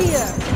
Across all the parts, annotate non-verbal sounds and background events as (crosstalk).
here!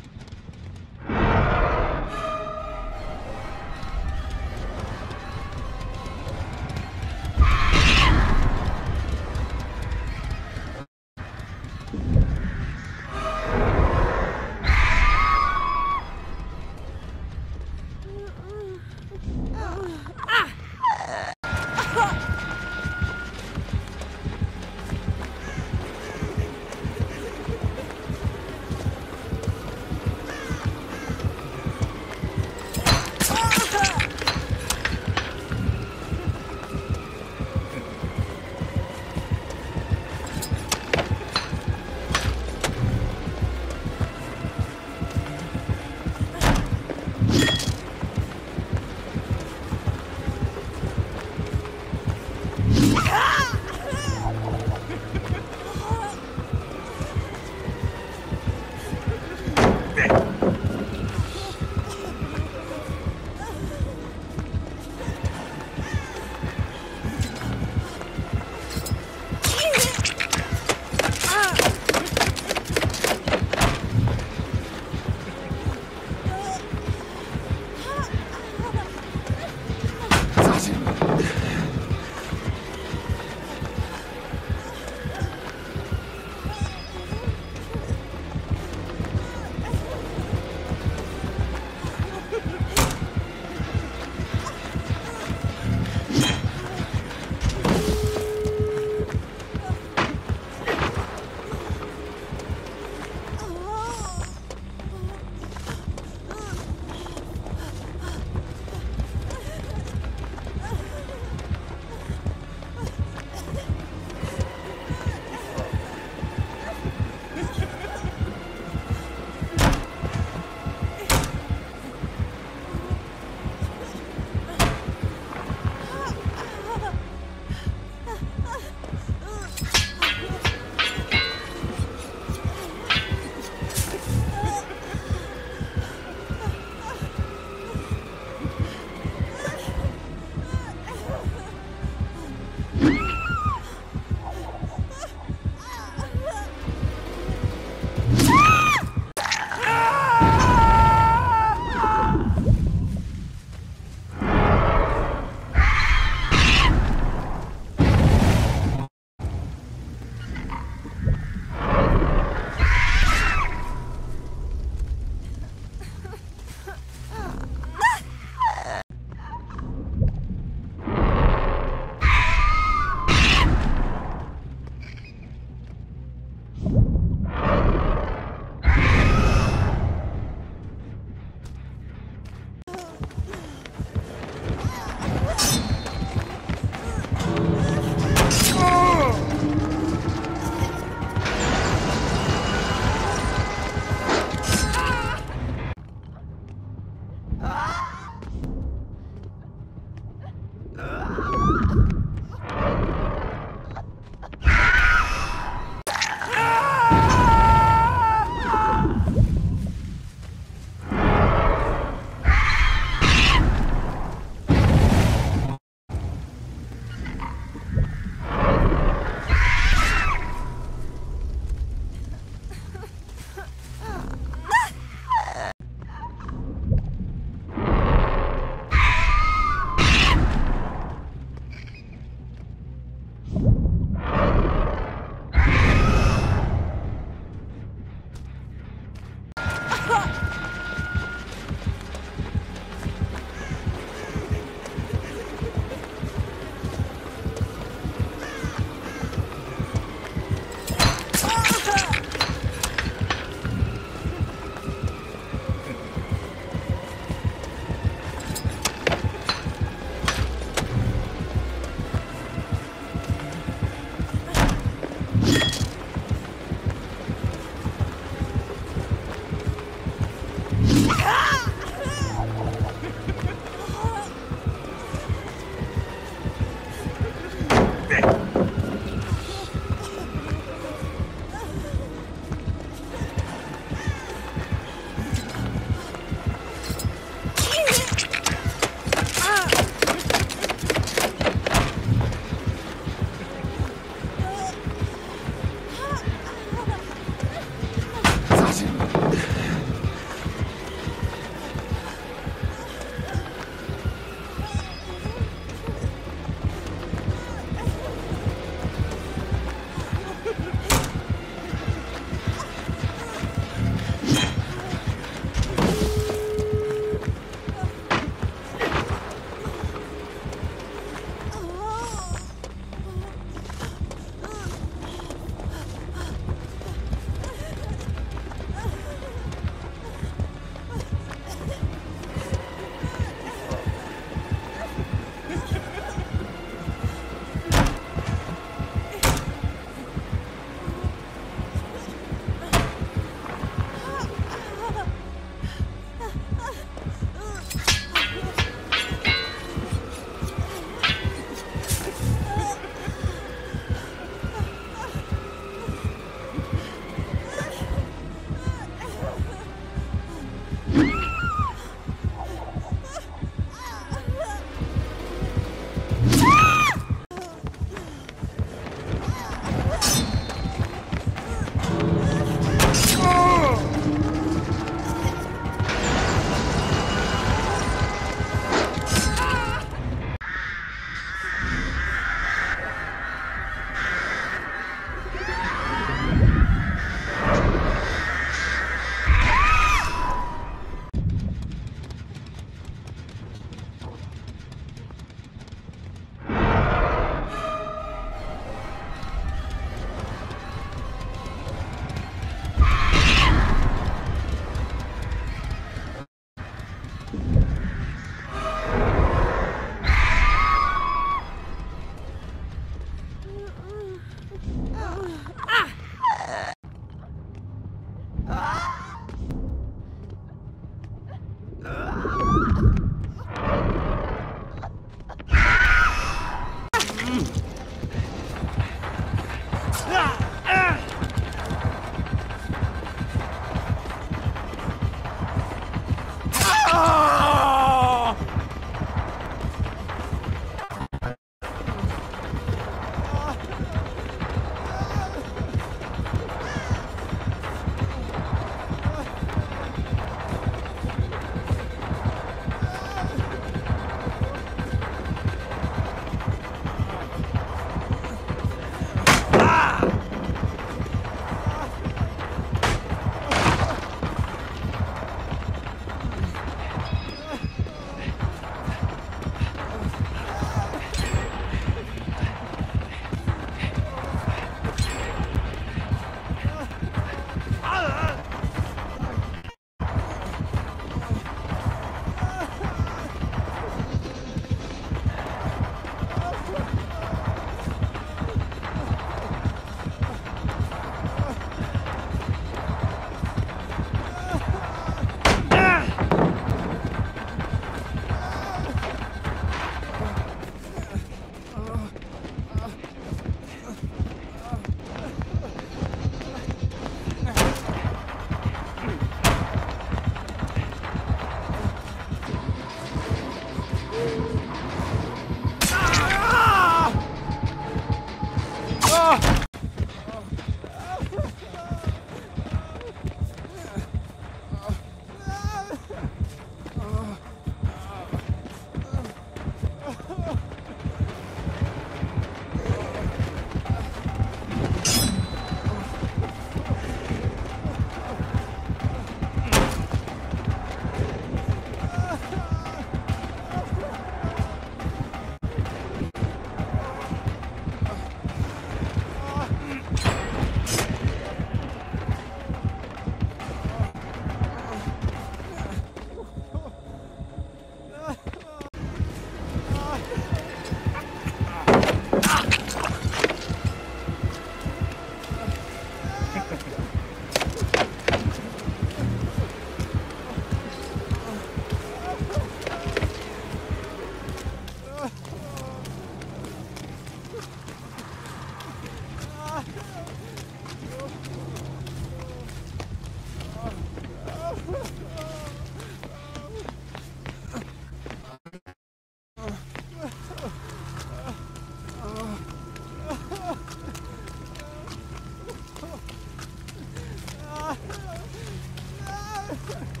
Ha ha ha!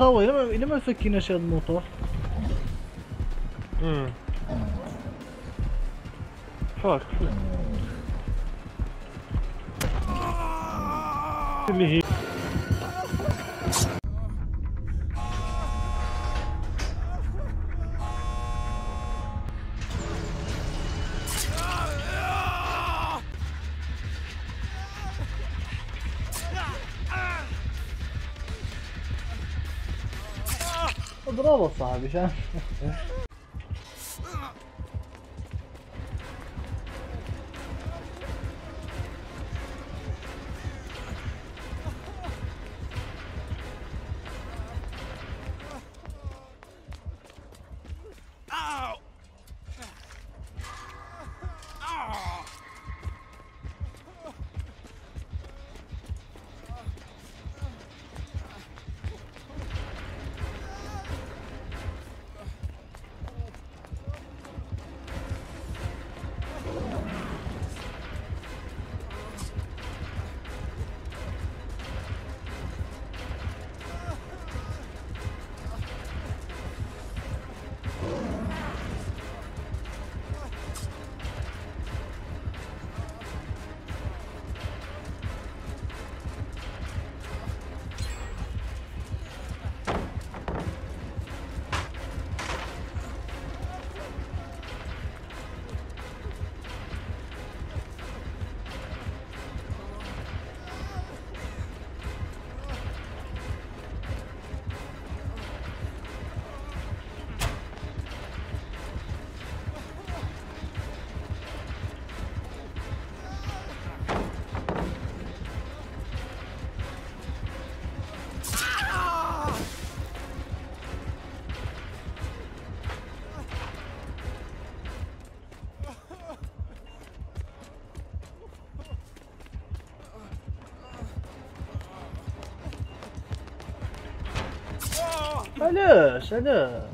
اخاوي الا ما الا ما فكيناش هذا الموتور Powerfarbe, ja. Olha, olha.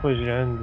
会人。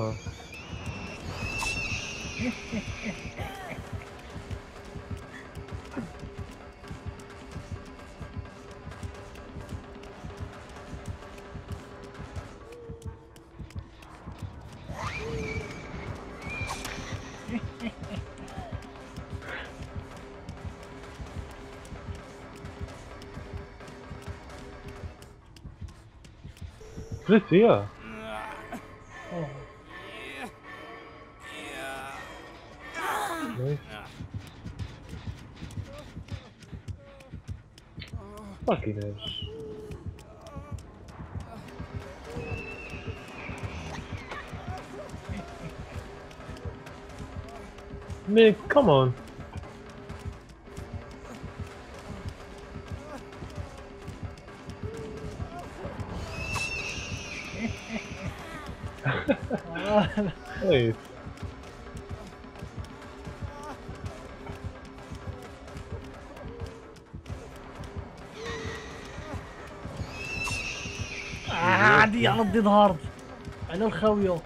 for? This here. Man, come on. (laughs) Please. Nice. عادي على الديد هارد على الخاوية.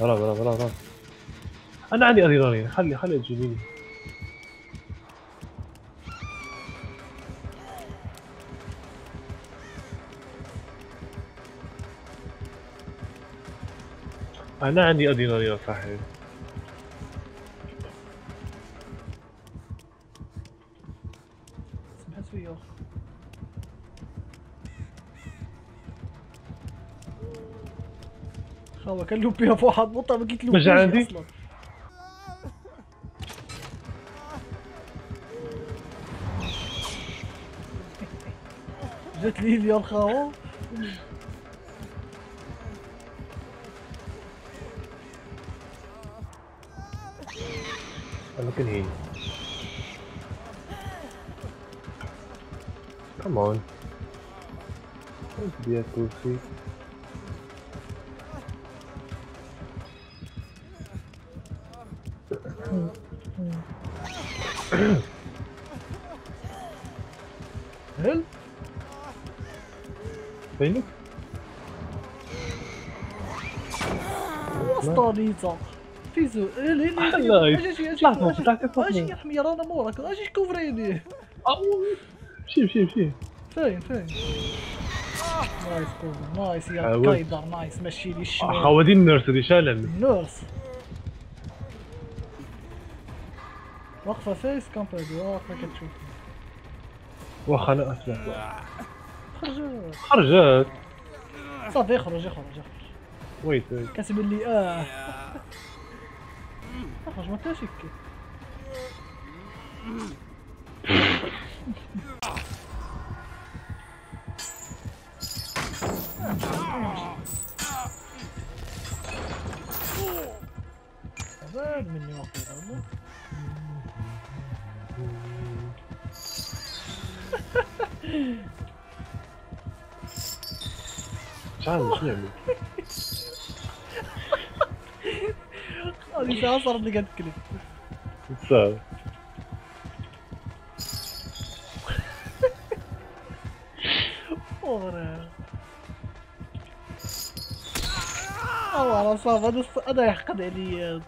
خلاص خلاص خلاص خلاص أنا عندي ادرينالين خلي خلي تجيبيني أنا عندي ادرينالين يا صاحبي. كان لوبيها في واحد بطة ما قلت له مش عندي؟ اصلا جات لي يا الخاوة انا كان هي Come on. هل؟ فينك؟ وسطانيتا في زو هل هل هل لا، أجي أجي أجي طلعت فوق، أجي طلعت فوق. أجي يا حمير أنا موراك؟ أجي كوفريني مشي مشي مشي فين فين؟ نايس كوفر. نايس يا. كايدر. نايس. مشي لي الشمال. خوادين النيرس دي شالن نورس واقفة فيس كامبيرد واقفة كتشوف واخا أنا اسمع خرج خرجت صافي اخرج اخرج اخرج ويت ويت كاتب لي آه اخرج ما تشكي زاد مني وقيل والله شعل شو يعمل هذه ساعة صارت لي قد كليب صار والله صعب هذا هذا يحقد علي